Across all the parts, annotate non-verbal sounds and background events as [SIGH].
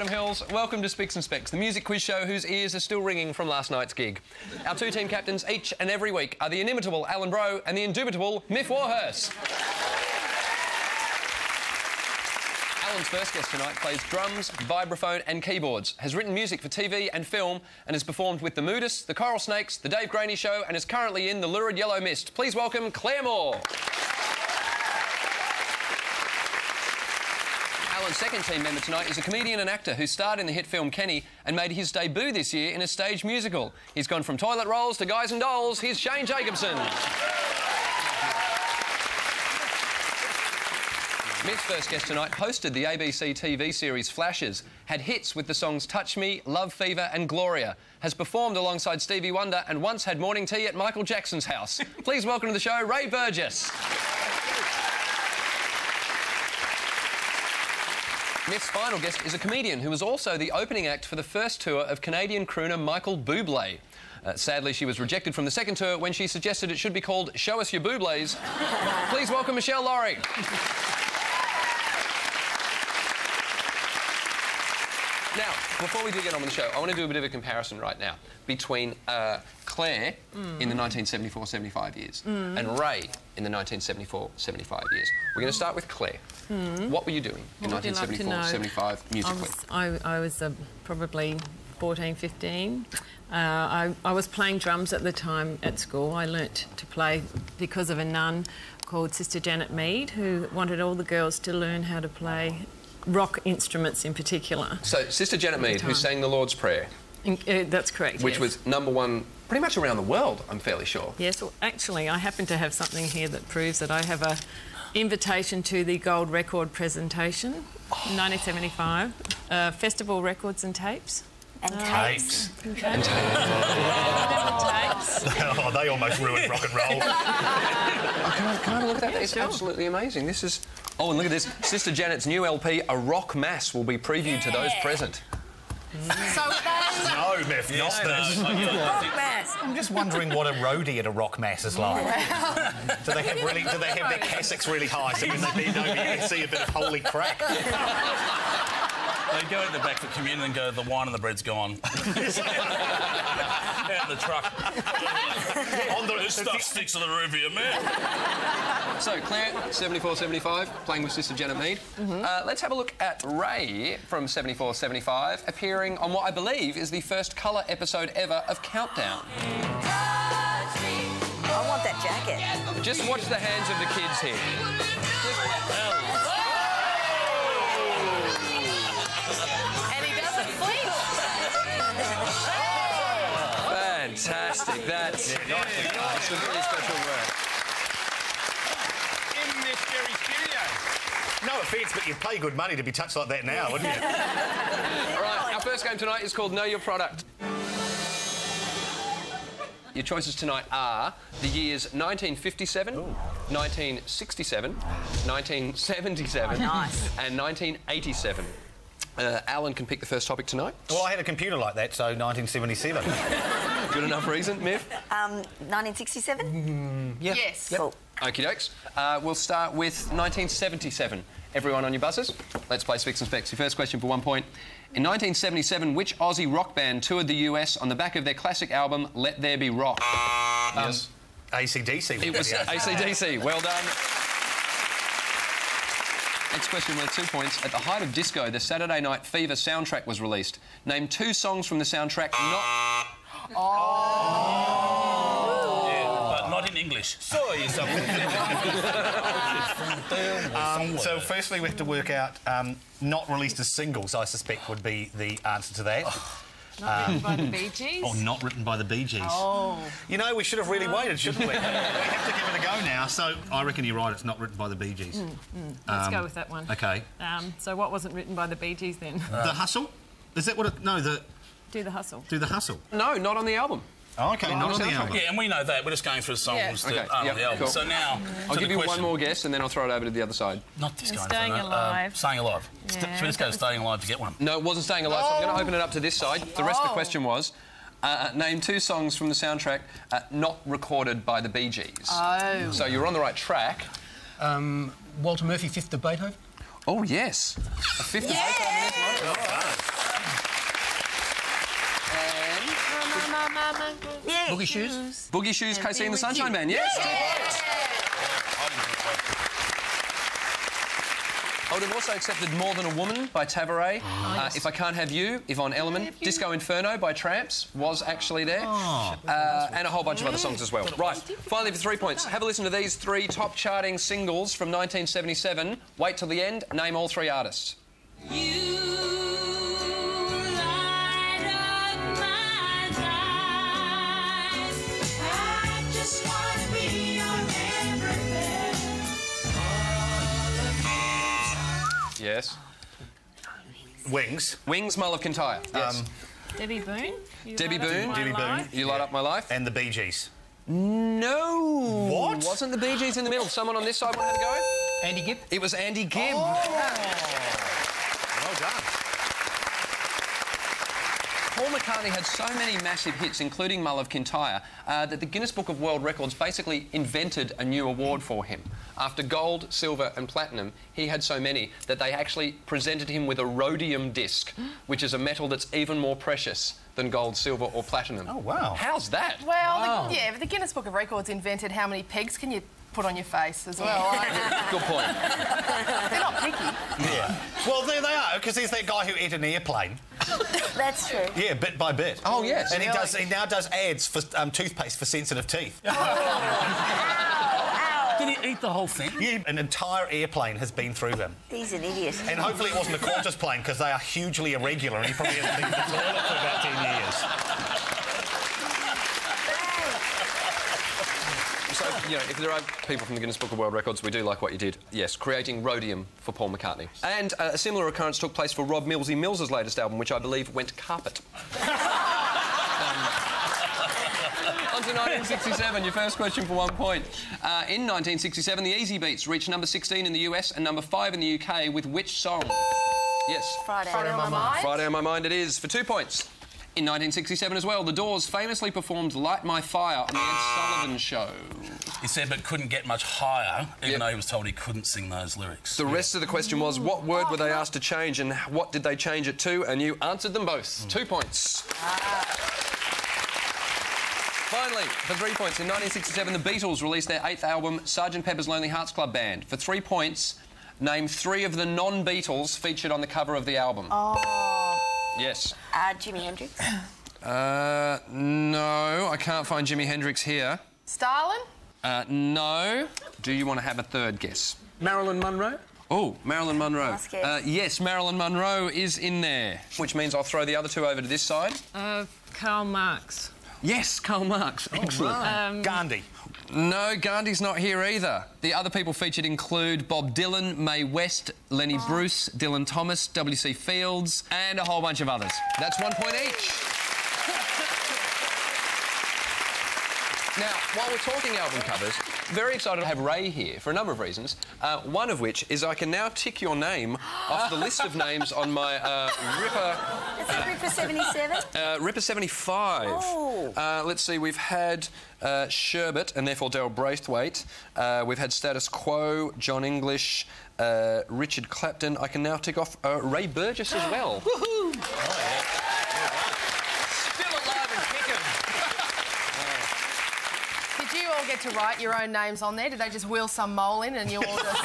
Adam Hills. Welcome to Spicks and Specks, the music quiz show whose ears are still ringing from last night's gig. Our two team captains each and every week are the inimitable Alan Brough and the indubitable Myf Warhurst. Alan's first guest tonight plays drums, vibraphone and keyboards, has written music for TV and film and has performed with the Moodists, the Coral Snakes, the Dave Graney Show and is currently in the Lurid Yellow Mist. Please welcome Clare Moore. Alan's second team member tonight is a comedian and actor who starred in the hit film Kenny and made his debut this year in a stage musical. He's gone from toilet rolls to guys and dolls. Here's Shane Jacobson. Myf's first guest tonight hosted the ABC TV series Flashez, had hits with the songs Touch Me, Love Fever and Gloria, has performed alongside Stevie Wonder and once had morning tea at Michael Jackson's house. [LAUGHS] Please welcome to the show Ray Burgess. Myf's final guest is a comedian who was also the opening act for the first tour of Canadian crooner Michael Bublé. Uh, sadly, she was rejected from the second tour when she suggested it should be called Show Us Your Bublés. Please welcome Meshel Laurie. Now, before we do get on with the show, I want to do a bit of a comparison right now between uh, Clare in the 1974-75 years and Ray in the 1974-75 years. We're going to start with Clare. What were you doing in What would you like to know? 1974-75 I musically? was, I, I was uh, probably 14, 15. Uh, I, I was playing drums at the time at school. I learnt to play because of a nun called Sister Janet Mead, who wanted all the girls to learn how to play rock instruments in particular. So, Sister Janet Mead, who sang the Lord's Prayer, In- uh, that's correct. which yes. was number one pretty much around the world, I'm fairly sure. Yes, well, actually, I happen to have something here that proves that I have a invitation to the gold record presentation, 1975, uh, Festival Records and Tapes. And tapes. Okay. And tapes. [LAUGHS] oh, they almost ruined rock and roll. [LAUGHS] Oh, can, I, can I look at that? It's sure. absolutely amazing. This is... Oh, and look at this. Sister Janet's new LP, A Rock Mass, will be previewed to those present. So those no, Myf, not the. rock mass. I'm just wondering what a roadie at a rock mass is like. do they have really? Do they have their cassocks really high so when they bend over you can see a bit of holy crack? They go in the back for communion and go, the wine and the bread's gone. [LAUGHS] Out in the truck. On the, This stuff sticks to the roof here, man. So, Clare, 74 75, playing with Sister Janet Mead. Uh, let's have a look at Ray from 74 75, appearing on what I believe is the first colour episode ever of Countdown. I want that jacket. Just watch the hands of the kids here. Fantastic. That's, that's some really special work. In this very studio. No offence, but you'd pay good money to be touched like that now, wouldn't you? [LAUGHS] All right, our first game tonight is called Know Your Product. Your choices tonight are the years 1957, 1967, 1977, nice. and 1987. Uh, Alan can pick the first topic tonight. Well, I had a computer like that, so 1977. [LAUGHS] Good enough reason, Myf? Um, 1967? Yeah. Yes. Cool. Okie dokes. Uh, we'll start with 1977. Everyone on your buzzers? Let's play Spicks and Specks. Your first question for one point. In 1977, which Aussie rock band toured the US on the back of their classic album Let There Be Rock? yes. ACDC. It was. ACDC. Well done. Next question worth two points. At the height of disco, the Saturday Night Fever soundtrack was released. Name two songs from the soundtrack not... Oh, But not in English. [LAUGHS] Sorry. Um, so, firstly, we have to work out um, not released as singles. I suspect would be the answer to that. Not written by the Bee [LAUGHS] Gees. Or not written by the Bee Gees. Oh. You know, we should have really waited, shouldn't we? [LAUGHS] we have to give it a go now. So, I reckon you're right. It's not written by the Bee Gees. Let's Um, go with that one. Okay. Um, so what wasn't written by the Bee Gees then? the Hustle. Is that what? It, no, the Do the hustle. do the Hustle. No, not on the album. Oh, okay, not on the album. Yeah, and we know that. We're just going through songs Yeah. that Okay, aren't yep, on the album. cool. So now, I'll give the you one more guess and then I'll throw it over to the other side. Not this And guy. Staying no, no, Alive. Um, staying alive. St- Yeah, so let's go that was- staying alive to get one. No, it wasn't Staying Alive, so I'm going to open it up to this side. The rest of the Oh. question was uh, name two songs from the soundtrack uh, not recorded by the Bee Gees. Oh. So you're on the right track. Um, Walter Murphy, Fifth of Beethoven. Oh, yes. A fifth of Beethoven is Yeah. Boogie shoes. Boogie Shoes, KC and the Sunshine man. Yes, two points. I would have also accepted More Than a Woman by Tavares. uh, if I Can't Have You, Yvonne Elliman. Disco Inferno by Trammps was actually there. Uh, and a whole bunch of other songs as well. Right, finally for three points. Have a listen to these three top charting singles from 1977. Wait till the end, name all three artists. Yes. Wings. Wings, Mull of Kintyre. Yes. Debby Boone. You Debby light Boone. Debby Boone. life. you light up my life. And the Bee Gees. No. What? Wasn't the Bee Gees in the middle? Someone on this side want to have a go? Andy Gibb. It was Andy Gibb. Well done. Paul McCartney had so many massive hits, including Mull of Kintyre, uh, that the Guinness Book of World Records basically invented a new award for him. After gold, silver, and platinum, he had so many that they actually presented him with a rhodium disc, which is a metal that's even more precious than gold, silver, or platinum. Oh, wow. How's that? Well, the, yeah, the Guinness Book of Records invented how many pegs can you put on your face as well. [LAUGHS] Good point. [LAUGHS] They're not picky. Yeah. Well, there they are, because he's that guy who ate an airplane. That's true. Yeah, bit by bit. Oh, yes. And he does. He now does ads for um, toothpaste for sensitive teeth. [LAUGHS] Did he eat the whole thing? Yeah, an entire airplane has been through him. He's an idiot. And hopefully it wasn't a Qantas plane because they are hugely irregular and he probably hasn't been to the toilet for about 10 years. So, you know, if there are people from the Guinness Book of World Records, we do like what you did. Yes, creating rhodium for Paul McCartney. And uh, a similar occurrence took place for Rob Millsy Mills's latest album, which I believe went carpet. [LAUGHS] [LAUGHS] On to 1967, your first question for one point. Uh, in 1967, the Easybeats reached number 16 in the US and number 5 in the UK with which song? Yes. Friday. Friday on my mind. Friday on My Mind it is, for two points. In 1967 as well, The Doors famously performed Light My Fire on The Ed Sullivan Show. He said, but couldn't get much higher, even Yep. though he was told he couldn't sing those lyrics. The rest of the question was, what word were they asked to change and what did they change it to? And you answered them both. Two points. Finally, for three points, in 1967, the Beatles released their eighth album, Sgt. Pepper's Lonely Hearts Club Band. For three points, name three of the non-Beatles featured on the cover of the album. Oh. Yes. Uh, Jimi Hendrix. Uh, no, I can't find Jimi Hendrix here. Starlin? Uh, no. Do you want to have a third guess? Marilyn Monroe. Oh, Marilyn Monroe. Uh, yes, Marilyn Monroe is in there, which means I'll throw the other two over to this side. Uh, Karl Marx. Yes, Karl Marx. Excellent. Um, Gandhi. No, Gandhi's not here either. The other people featured include Bob Dylan, Mae West, Lenny Bruce, Dylan Thomas, W.C. Fields, and a whole bunch of others. That's one point each. Now, while we're talking album covers, very excited to have Ray here for a number of reasons. Uh, one of which is I can now tick your name off the list of names on my uh, Ripper That's a Ripper 77. uh, Ripper 75. Oh. Uh, let's see, we've had uh, Sherbet and therefore Daryl Braithwaite. Uh, we've had Status Quo, Jon English, uh, Richard Clapton. I can now tick off uh, Ray Burgess as well. [GASPS] Still alive and kicking. Did you all get to write your own names on there? Did they just wheel some mole in and you all just... [LAUGHS]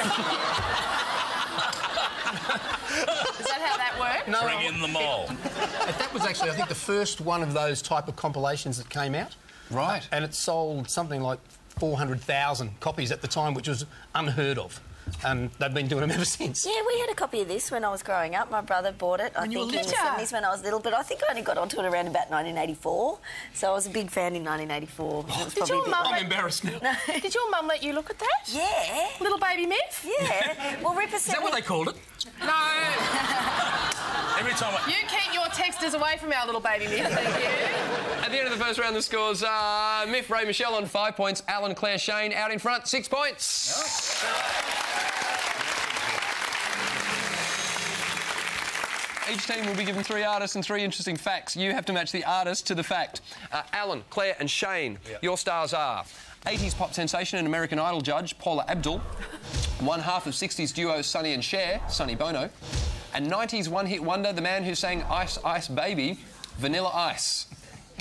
Is that how that worked? No, Bring in the mole. that was actually, I think, the first one of those type of compilations that came out. Right. And it sold something like 400,000 copies at the time, which was unheard of. And they've been doing them ever since. Yeah, we had a copy of this when I was growing up. My brother bought it, I When you think, were in the little. 70s when I was little, but I think I only got onto it around about 1984. So I was a big fan in 1984. It was [GASPS] Did probably a your mum I'm let... embarrassed now. [LAUGHS] Did your mum let you look at that? Yeah. Little baby Myf? Yeah. Well, Ripper Is that 70... what they called it? No. [LAUGHS] Every time I... You keep your texters away from our little baby Myf, thank you. At the end of the first round, the scores are Myf, Ray, Meshel on five points, Alan, Clare, Shane out in front, six points. Each team will be given three artists and three interesting facts. You have to match the artist to the fact. Uh, Alan, Clare, and Shane, your stars are 80s pop sensation and American Idol judge Paula Abdul, one half of 60s duo Sonny and Cher, Sonny Bono, And 90s one hit wonder, the man who sang Ice Ice Baby, Vanilla Ice.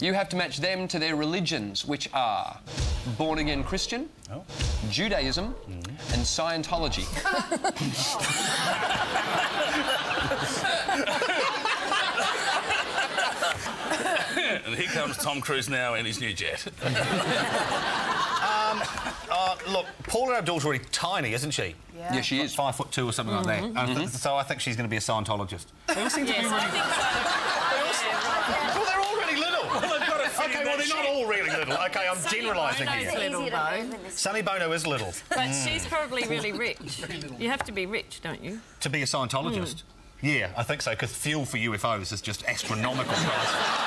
You have to match them to their religions, which are born again Christian, Judaism, and Scientology. [LAUGHS] And here comes Tom Cruise now in his new jet. [LAUGHS] Um, uh, look, Paula Abdul's really tiny, isn't she? Yeah, she is. Five foot two or something like that. Mm-hmm. I th- mm-hmm. so I think she's going to be a Scientologist. They all Yes, I think so. Well, they're all really little. [LAUGHS] they've got to fit okay, in well, that they're not all really little. Okay, I'm generalising Bono's here. little, Easy to though. move in this- Sonny Bono is little. But mm. she's probably [LAUGHS] really rich. You have to be rich, don't you? To be a Scientologist? Mm. Yeah, I think so, because fuel for UFOs is just astronomical prices.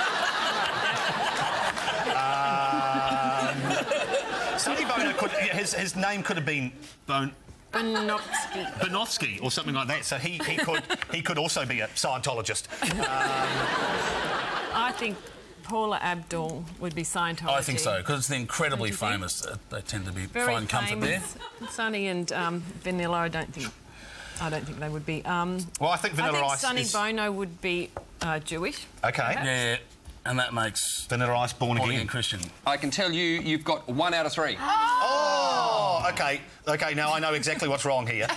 Sonny Bono could... His, his name could have been... Bon, Bonovsky. Bonovsky or something like that, so he, he could he could also be a Scientologist. I think Paula Abdul would be Scientology. I think so, because it's incredibly Don't think? famous. Uh, they tend to be Very find comfort there. famous. Sonny and um, Vanilla, I don't think. I don't think they would be. Um, Well, I think Vanilla I think Ice Sonny is... Bono would be uh, Jewish. Okay. Yeah, and that makes Vanilla Ice born, born again. again Christian. I can tell you, you've got one out of three. Oh, okay. Okay, now I know exactly what's wrong here. [LAUGHS]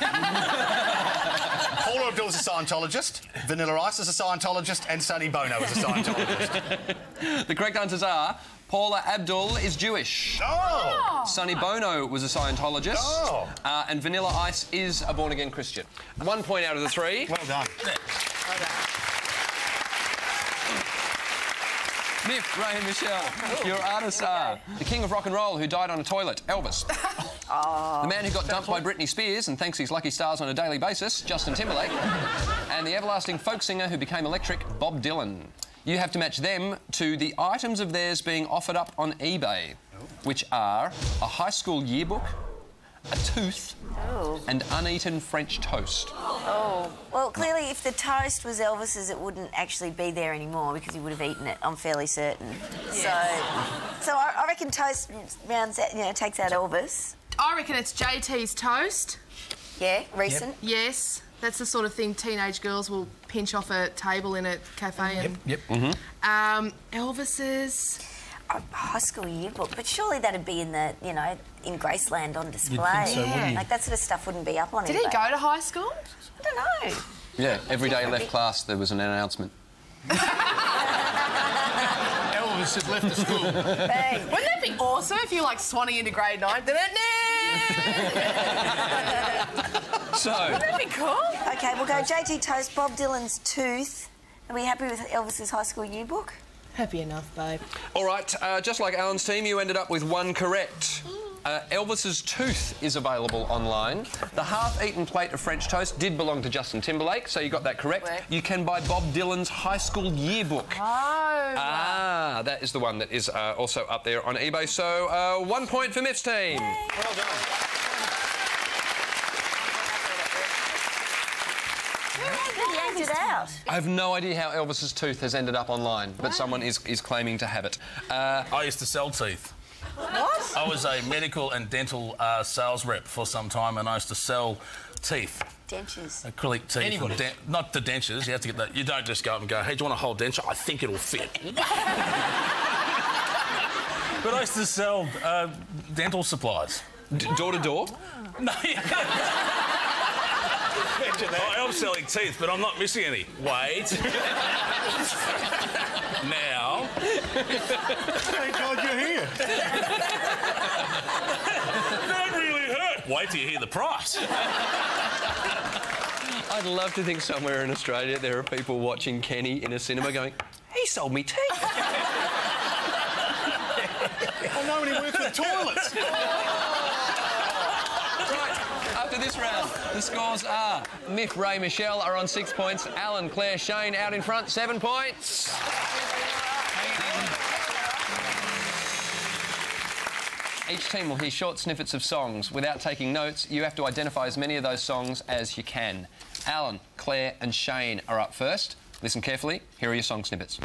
Paula Abdul is a Scientologist, Vanilla Ice is a Scientologist, and Sonny Bono is a Scientologist. [LAUGHS] The correct answers are Paula Abdul is Jewish. oh! Sonny Bono was a Scientologist. Oh. Uh, and Vanilla Ice is a born again Christian. One point out of the three. Well done. Myf, Ray and Meshel, your artists are uh, the king of rock and roll who died on a toilet, Elvis. [LAUGHS] The man who got dumped by Britney Spears and thanks his lucky stars on a daily basis, Justin Timberlake. [LAUGHS] and the everlasting folk singer who became electric, Bob Dylan. You have to match them to the items of theirs being offered up on eBay, oh. which are a high school yearbook, a tooth, Oh. and uneaten French toast. Oh. Well, clearly, if the toast was Elvis's, it wouldn't actually be there anymore because he would have eaten it. I'm fairly certain. So, so I, I reckon toast rounds out, you know, takes out Elvis. I reckon it's JT's toast. Yeah, recent. Yes, that's the sort of thing teenage girls will pinch off a table in a cafe and. Yep. Um, Elvis's. A high school yearbook, but surely that'd be in the, you know, in Graceland on display. so, wouldn't you? Like that sort of stuff wouldn't be up on it. Did eBay. he go to high school? I don't know. Yeah, every day left class there was an announcement. [LAUGHS] Elvis had left the school. Hey. Wouldn't that be awesome if you like swanning into grade nine? [LAUGHS] so. Wouldn't that be cool. Okay, we'll go JT Toast, Bob Dylan's Tooth. Are we happy with Elvis's high school yearbook? Happy enough, babe. all right, uh, just like Alan's team, you ended up with one correct. Uh, Elvis's tooth is available online. The half-eaten plate of French toast did belong to Justin Timberlake, so you got that correct. Right. You can buy Bob Dylan's high school yearbook. Oh. Ah, that is the one that is uh, also up there on eBay. So uh, one point for Myf's team. Well done. It out. I have no idea how Elvis's tooth has ended up online, but someone is, is claiming to have it. Uh, I used to sell teeth. What? I was a medical and dental uh, sales rep for some time, and I used to sell teeth. Dentures. Acrylic teeth. Anybody? and not the dentures. You have to get that. You don't just go up and go, "Hey, do you want a whole denture? I think it'll fit." [LAUGHS] but I used to sell uh, dental supplies. d- door to door. [LAUGHS] No. I am selling teeth, but I'm not missing any. Wait. [LAUGHS] now. Thank God you're here. That really hurt. Wait till you hear the price. I'd love to think somewhere in Australia there are people watching Kenny in a cinema going, he sold me tea. I know when he works with toilets. right, after this round, the scores are Myf, Ray, Meshel are on six points, Alan, Clare, Shane out in front, seven points. Each team will hear short snippets of songs. Without taking notes, you have to identify as many of those songs as you can. Alan, Clare, and Shane are up first. Listen carefully. Here are your song snippets.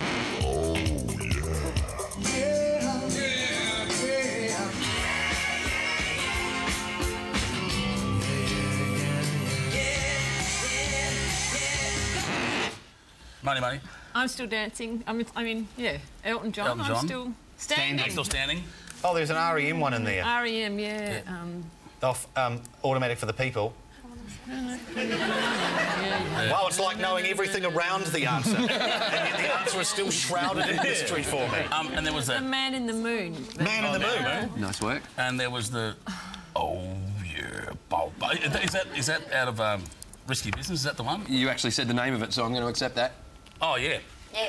Money, money. I'm still dancing. I mean, I mean, yeah, Elton John. Elton I'm John. still standing. Are you still standing? Oh, there's an REM one in there. REM, yeah. Um, Off um, Automatic for the People. Wow, it's like knowing everything around the answer. and yet the answer is still shrouded in mystery for me. [LAUGHS] Um, and there was the. Man in the Moon. Man in the Moon. Nice work. And there was the. Oh yeah, bow, bow. Is that is that out of um, risky business? Is that the one? You actually said the name of it, so I'm going to accept that. Oh yeah.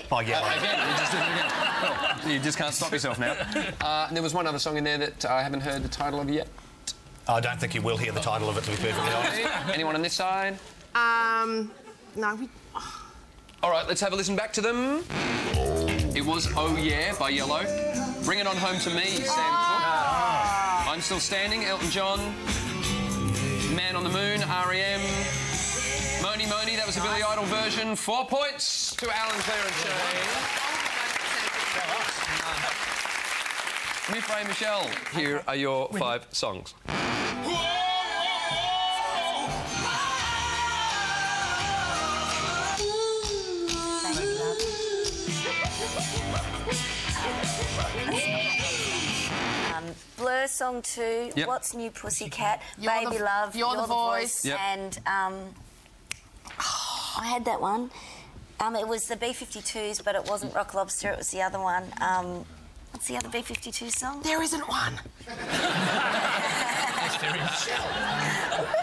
By Yello. [LAUGHS] Again, you just, did it again. you just can't stop yourself now. [LAUGHS] Uh, and there was one other song in there that I haven't heard the title of yet. I don't think you will hear the title of it, to be perfectly honest. [LAUGHS] Anyone on this side? Um, no, we. All right, let's have a listen back to them. It was Oh Yeah by Yello. Bring it on home to me, Sam Cooke. I'm still standing, Elton John. Man on the Moon, REM. Mony Mony, that was a Billy Idol version. Four points to Alan, Clare and Shane. Myf Ray Meshel, here are your five songs. Um, Blur song two. Yep. What's new, Pussycat? You're Baby the- Love. You're the Voice. Yep. And um, [SIGHS] I had that one. Um, it was the B52s, but it wasn't Rock Lobster. It was the other one. Um, what's the other B52 song? There isn't one.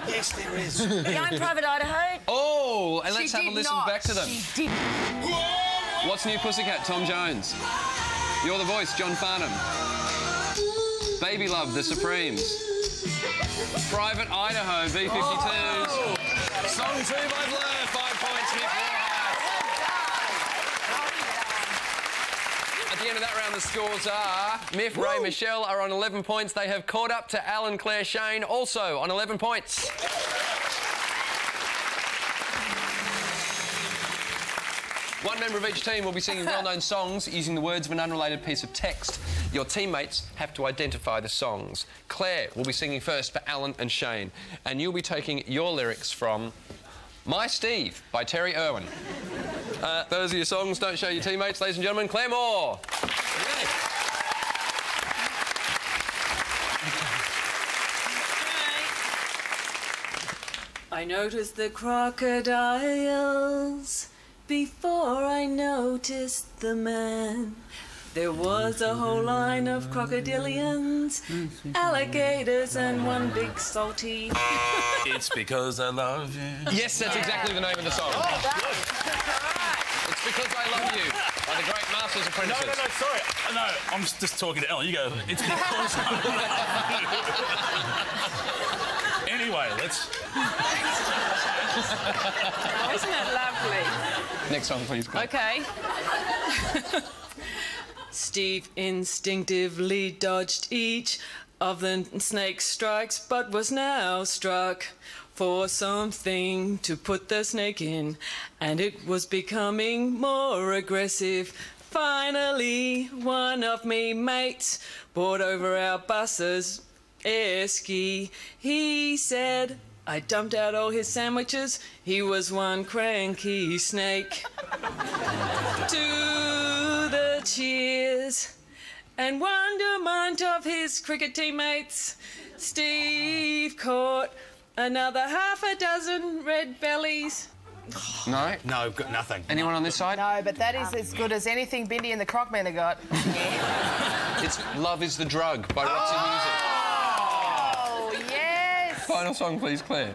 yes, there is. [LAUGHS] The Own Private Idaho. Oh, and let's She have a listen not. back to them. She did. What's new, Pussycat? Tom Jones. You're the voice, John Farnham. Baby Love, The Supremes. Private Idaho, B52s. Song two by Blur, five points, Mick Rawhide. At the end of that round, the scores are Myf, Ray, Meshel are on 11 points. They have caught up to Alan, Clare, Shane, also on 11 points. One member of each team will be singing well-known [LAUGHS] songs using the words of an unrelated piece of text. Your teammates have to identify the songs. Clare will be singing first for Alan and Shane, and you'll be taking your lyrics from My Steve by Terri Irwin. Uh, those are your songs. Don't show your teammates, ladies and gentlemen. Clare Moore. I noticed the crocodiles before I noticed the man. There was a whole line of crocodilians, alligators, and one big salty. It's because I love you. Yes, that's exactly the name of the song. It's because I love you by the great Masters No, Apprentices. no, no, sorry. No, I'm just talking to Ellen. You go, it's because I love you. Anyway, let's. Isn't it lovely? Next song, please. Clare. Okay. Steve instinctively dodged each of the snake's strikes, but was now struck for something to put the snake in, and it was becoming more aggressive. Finally, one of me mates brought over our buses esky. He said, I dumped out all his sandwiches. He was one cranky snake [LAUGHS] to the cheers and wonderment of his cricket teammates. Steve caught another half a dozen red bellies. No? No, got nothing. Anyone on this side? No, but that is as good as anything Bindi and the Crockmen have got. [LAUGHS] It's Love is the Drug by Roxy Oh, oh yes. Music. Final song, please, Clare.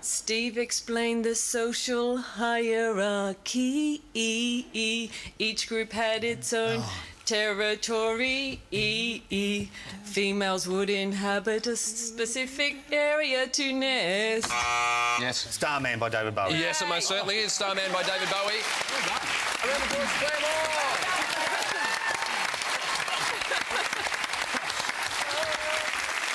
Steve explained the social hierarchy. Each group had its own oh. Territory. E E. Females would inhabit a specific area to nest. Yes. Starman by David Bowie. Yes, it most certainly is Starman by David Bowie. A round of applause for Clare Moore.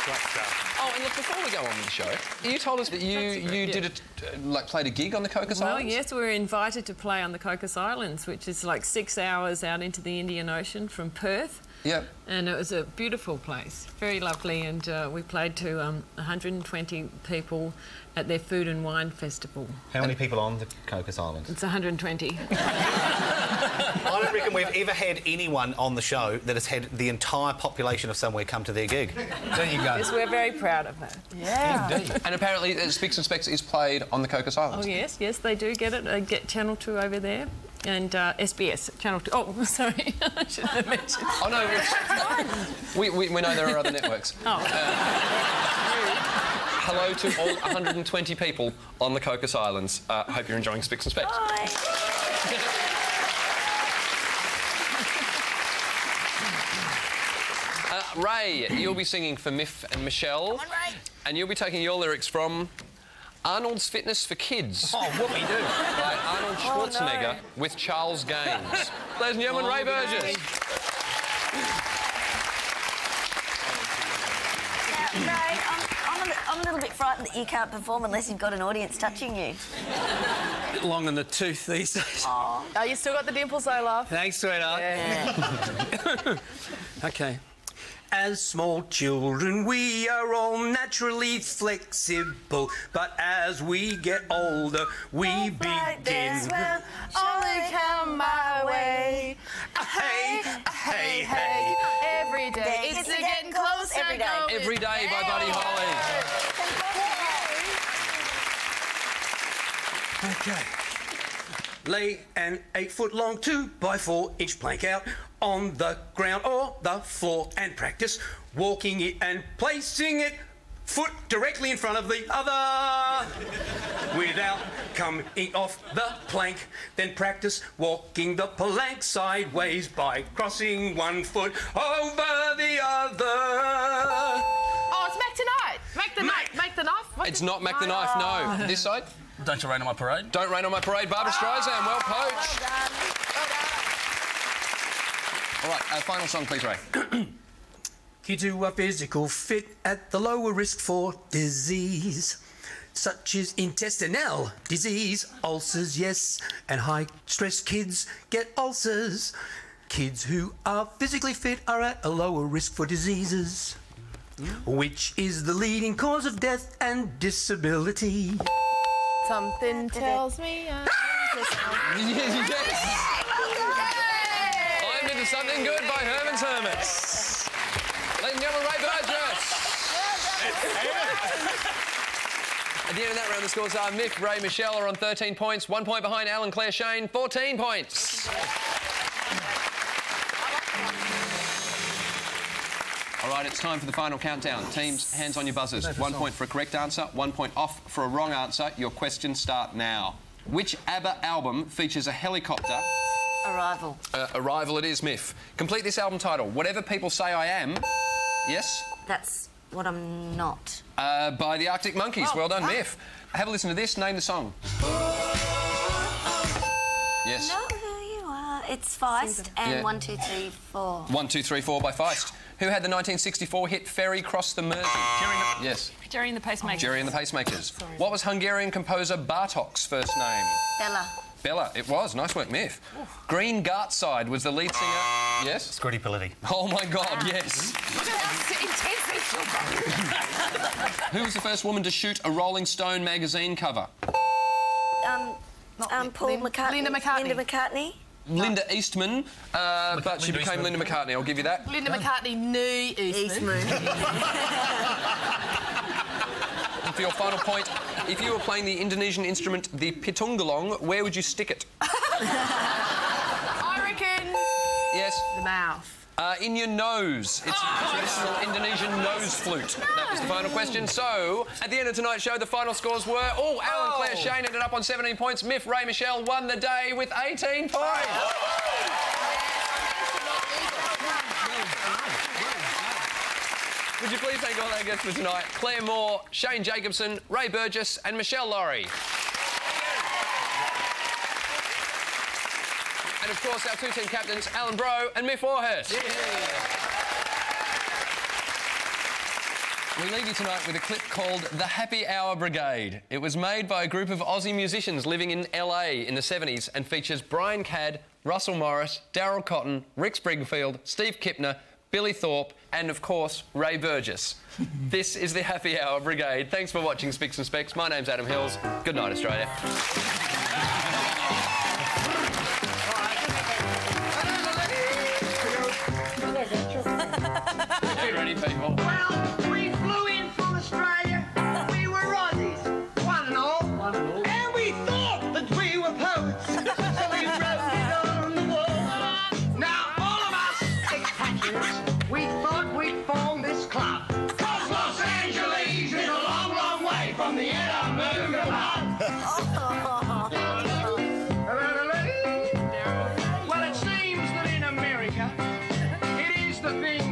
Great stuff. Oh, and look, before we go on with the show, you told us that you you did a, uh, like played a gig on the Cocos Well, Islands. yes, we were invited to play on the Cocos Islands, which is like six hours out into the Indian Ocean from Perth. Yep. And it was a beautiful place, very lovely. And uh, we played to um, 120 people at their food and wine festival. How many people on the Cocos Islands? It's 120. [LAUGHS] I don't reckon we've ever had anyone on the show that has had the entire population of somewhere come to their gig. There you go. yes, we're very proud of that. Yeah. Indeed. And apparently, uh, Spicks and Specks is played on the Cocos Islands. Oh yes, yes, they do get it. They get Channel Two over there, and uh, SBS Channel Two. Oh, [LAUGHS] sorry, I should have mentioned. Oh no, it's- we, we, we know there are other networks. Oh. Hello to all 120 people on the Cocos Islands. Uh, hope you're enjoying Spicks and Specks. Bye. [LAUGHS] Uh, Ray, you'll be singing for Myf and Meshel. Come on, Ray. And you'll be taking your lyrics from Arnold's Fitness for Kids Oh, whoopie do. by Arnold Oh, Schwarzenegger with Charles Gaines. [LAUGHS] Ladies and gentlemen, Ray oh, Burgess. Now, Ray, I'm, I'm, a, li- I'm a little bit frightened that you can't perform unless you've got an audience touching you. bit long in the tooth these days. Oh, you still got the dimples though, love. Thanks, sweetheart. [LAUGHS] Okay. As small children, we are all naturally flexible, but as we get older, we oh, Like begin. this will Only come my way. Hey, hey, hey. Every day. It's, It's a getting getting closer. every day. going Every day by Buddy Holly. Okay. Lay an eight foot long two by four inch plank out on the ground or the floor and practice walking it and placing it foot directly in front of the other without coming off the plank. Then practice walking the plank sideways by crossing one foot over the other. Oh, it's Mac tonight. Make the knife. Make the knife. What It's not Mac the Knife, no. Oh. This side. Don't you rain on my parade? Don't rain on my parade. Barbra Streisand, well poached. Well done. All right, uh, final song, please, Ray. Kids who are physical fit at the lower risk for disease, such as intestinal disease, ulcers, yes, and high stress kids get ulcers. Kids who are physically fit are at a lower risk for diseases, which is the leading cause of death and disability. Something tells me. I'm [LAUGHS] yes. I'm into something good by Herman's Hermits. Ladies and gentlemen, Ray Burgess. At the end of that round, the scores are Mick, Ray, Meshel are on 13 points, one point behind Alan, Clare, Shane, 14 points. All right, it's time for the final countdown. Teams, hands on your buzzers. One point for a correct answer, one point off for a wrong answer. Your questions start now. Which ABBA album features a helicopter? Arrival. Uh, Arrival it is, Myf. Complete this album title. Whatever people say I am. Yes? That's what I'm not. Uh, by the Arctic Monkeys. Oh, well done, ah. Myf. Have a listen to this. Name the song. Yes. Know who you are. It's Feist and Yeah. one, two, three, four. One, two, three, four by Feist. Who had the 1964 hit Ferry Cross the Mersey? Gerry. Yes. Gerry and the Pacemaker. Gerry and the Pacemakers. What was Hungarian composer Bartok's first name? Béla. Béla. It was. Nice work, Myf. Green Gartside was the lead singer. Yes? Scritti Politti. Oh my God, yes. [LAUGHS] Who was the first woman to shoot a Rolling Stone magazine cover? Um, um, Paul Lin- McCartney. Linda McCartney. Linda McCartney. Linda Eastman, uh, but she Linda became Eastman. Linda McCartney. I'll give you that. Linda McCartney knew Eastman. Eastman. And [LAUGHS] for your final point, if you were playing the Indonesian instrument the pitungulong, where would you stick it? I reckon Yes. the mouth. Uh, in your nose. It's a traditional Indonesian nose flute. That was the final question. So, at the end of tonight's show, the final scores were... Oh, Alan, Clare, Shane ended up on 17 points. Myf, Ray, Meshel won the day with 18 points. Would you please thank all our guests for tonight? Clare Moore, Shane Jacobson, Ray Burgess and Meshel Laurie. And of course, our two team captains, Alan Brough and Myf Warhurst. We leave you tonight with a clip called The Happy Hour Brigade. It was made by a group of Aussie musicians living in LA in the 70s and features Brian Cadd, Russell Morris, Daryl Cotton, Rick Springfield, Steve Kipner, Billy Thorpe, and of course, Ray Burgess. [LAUGHS] this is the Happy Hour Brigade. Thanks for watching Spicks and Specks. My name's Adam Hills. Good night, Australia. for.